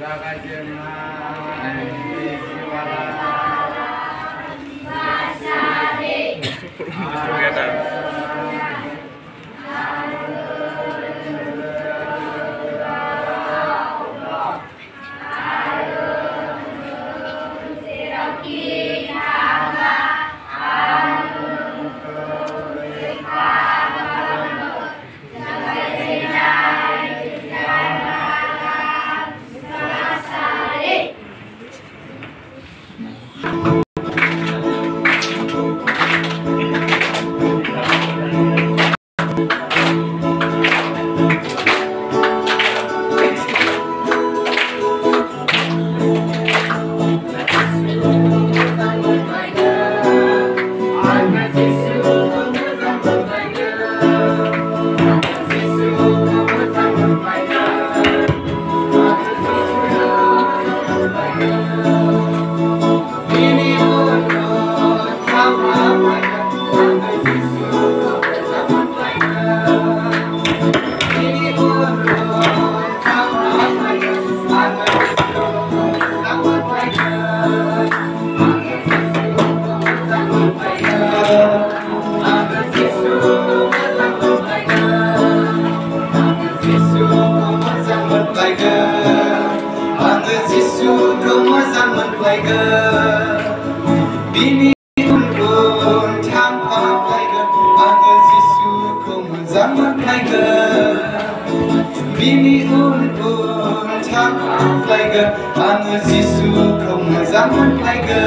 Terus Bini pun tanpa flaga Angga Yesu kau zaman flaga Bini un pun tanpa flaga Angga Yesu kau zaman flaga